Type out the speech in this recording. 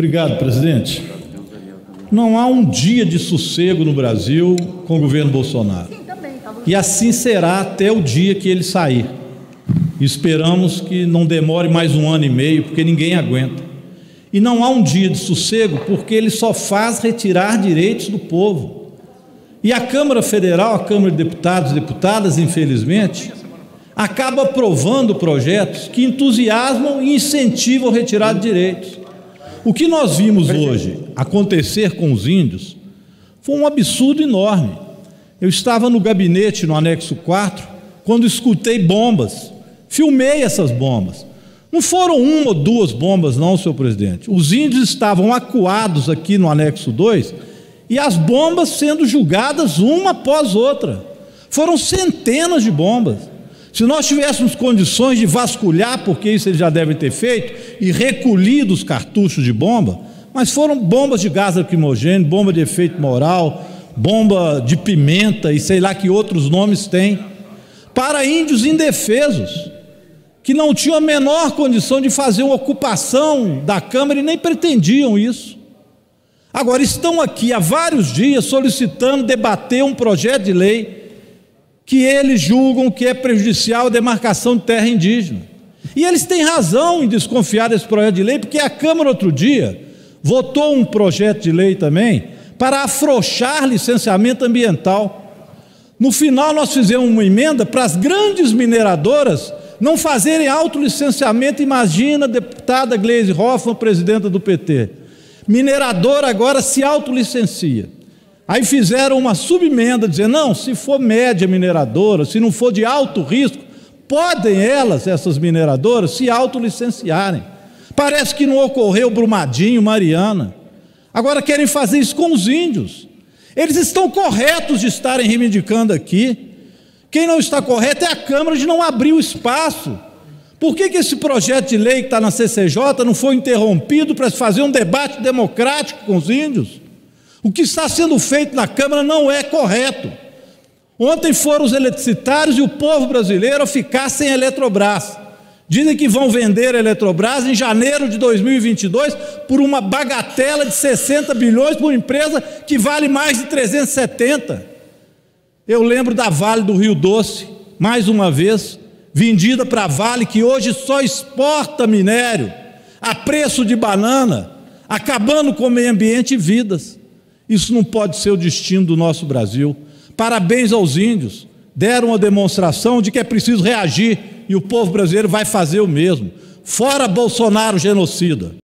Obrigado, presidente. Não há um dia de sossego no Brasil com o governo Bolsonaro. E assim será até o dia que ele sair. Esperamos que não demore mais um ano e meio, porque ninguém aguenta. E não há um dia de sossego, porque ele só faz retirar direitos do povo. E a Câmara Federal, a Câmara de Deputados e Deputadas, infelizmente, acaba aprovando projetos que entusiasmam e incentivam a retirada de direitos. O que nós vimos hoje acontecer com os índios foi um absurdo enorme. Eu estava no gabinete, no anexo 4, quando escutei bombas, filmei essas bombas. Não foram uma ou duas bombas, não, senhor presidente. Os índios estavam acuados aqui no anexo 2 e as bombas sendo julgadas uma após outra. Foram centenas de bombas. Se nós tivéssemos condições de vasculhar, porque isso eles já devem ter feito, e recolhido os cartuchos de bomba, mas foram bombas de gás lacrimogêneo, bomba de efeito moral, bomba de pimenta e sei lá que outros nomes tem, para índios indefesos, que não tinham a menor condição de fazer uma ocupação da Câmara e nem pretendiam isso. Agora estão aqui há vários dias solicitando debater um projeto de lei que eles julgam que é prejudicial à demarcação de terra indígena. E eles têm razão em desconfiar desse projeto de lei, porque a Câmara, outro dia, votou um projeto de lei também para afrouxar licenciamento ambiental. No final, nós fizemos uma emenda para as grandes mineradoras não fazerem autolicenciamento. Imagina, deputada Gleisi Hoffmann, presidenta do PT. Mineradora agora se autolicencia. Aí fizeram uma subemenda, dizendo: não, se for média mineradora, se não for de alto risco, podem elas, essas mineradoras, se autolicenciarem. Parece que não ocorreu Brumadinho, Mariana. Agora querem fazer isso com os índios. Eles estão corretos de estarem reivindicando aqui. Quem não está correto é a Câmara de não abrir o espaço. Por que, que esse projeto de lei que está na CCJ não foi interrompido para fazer um debate democrático com os índios? O que está sendo feito na Câmara não é correto. Ontem foram os eletricitários e o povo brasileiro ficar sem Eletrobras. Dizem que vão vender a Eletrobras em janeiro de 2022 por uma bagatela de 60 bilhões por empresa que vale mais de 370. Eu lembro da Vale do Rio Doce, mais uma vez, vendida para a Vale, que hoje só exporta minério a preço de banana, acabando com o meio ambiente e vidas. Isso não pode ser o destino do nosso Brasil. Parabéns aos índios, deram uma demonstração de que é preciso reagir e o povo brasileiro vai fazer o mesmo. Fora Bolsonaro genocida.